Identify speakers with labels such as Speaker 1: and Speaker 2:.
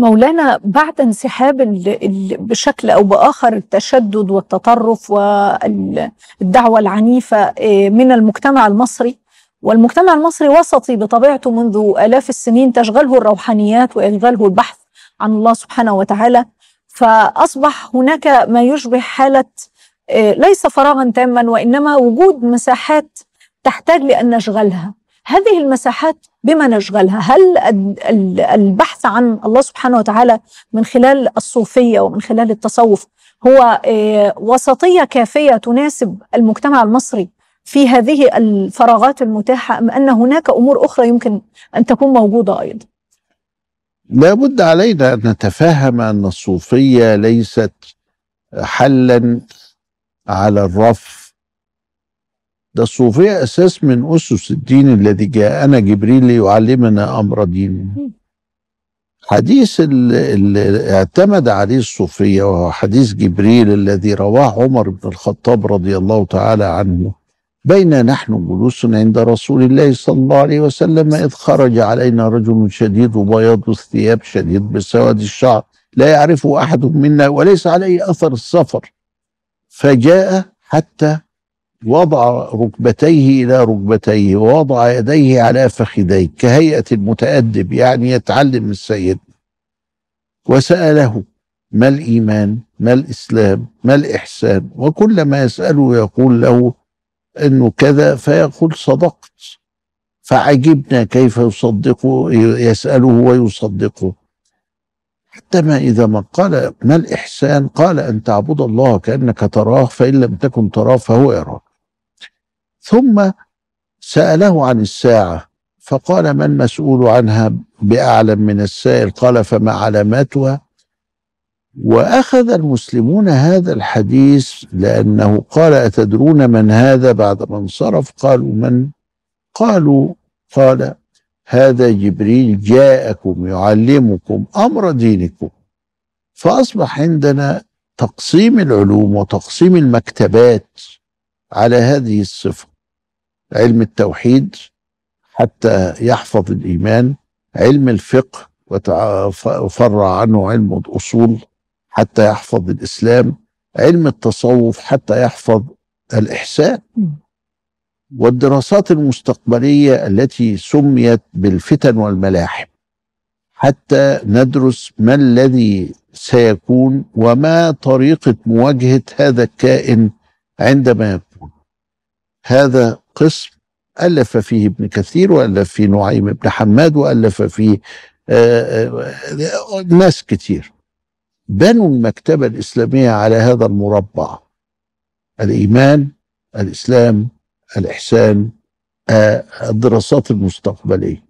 Speaker 1: مولانا بعد انسحاب بشكل أو بآخر التشدد والتطرف والدعوة العنيفة آه، من المجتمع المصري. والمجتمع المصري وسطي بطبيعته منذ آلاف السنين تشغله الروحانيات ويشغله البحث عن الله سبحانه وتعالى. فأصبح هناك ما يشبه حالة آه، ليس فراغا تاما وإنما وجود مساحات تحتاج لأن نشغلها. هذه المساحات بما نشغلها؟ هل ال- ال- البحث عن الله سبحانه وتعالى من خلال الصوفية ومن خلال التصوف هو آه، وسطية كافية تناسب المجتمع المصري في هذه الفراغات المتاحة أم أن هناك أمور أخرى يمكن أن تكون موجودة أيضا؟
Speaker 2: لا بد علينا أن نتفهم أن الصوفية ليست حلا على الرف ده الصوفية أساس من أسس الدين الذي جاءنا جبريل ليعلمنا أمر ديننا حديث اللي اعتمد عليه الصوفية وهو حديث جبريل الذي رواه عمر بن الخطاب رضي الله تعالى عنه. بين نحن جلوس عند رسول الله صلى الله عليه وسلم إذ خرج علينا رجل شديد بياض الثياب شديد بسواد الشعر لا يعرفه أحد منا وليس عليه أثر السفر. فجاء حتى وضع ركبتيه إلى ركبتيه ووضع يديه على فخذيه كهيئة المتأدب يعني يتعلم السيد. وسأله ما الإيمان ما الإسلام ما الإحسان؟ وكل ما يسأله يقول له أنه كذا فيقول صدقت. فعجبنا كيف يصدقه يسأله ويصدقه حتى ما إذا ما قال ما الإحسان؟ قال أن تعبد الله كأنك تراه فإن لم تكن تراه فهو يراك. ثم سأله عن الساعة فقال ما المسؤول عنها بأعلم من السائل؟ قال فما علاماتها؟ وأخذ المسلمون هذا الحديث لأنه قال أتدرون من هذا بعد ما انصرف قالوا من؟ قالوا قال هذا جبريل جاءكم يعلمكم أمر دينكم فأصبح عندنا تقسيم العلوم وتقسيم المكتبات على هذه الصفة. علم التوحيد حتى يحفظ الإيمان علم الفقه وفرع عنه علم الأصول حتى يحفظ الإسلام علم التصوف حتى يحفظ الإحسان. والدراسات المستقبلية التي سميت بالفتن والملاحم حتى ندرس ما الذي سيكون وما طريقة مواجهة هذا الكائن عندما يكون هذا قسم ألف فيه ابن كثير وألف فيه نعيم بن حماد وألف فيه آه، آه، ناس كتير. بنوا المكتبة الإسلامية على هذا المربع. الإيمان الإسلام الإحسان آه، الدراسات المستقبلية.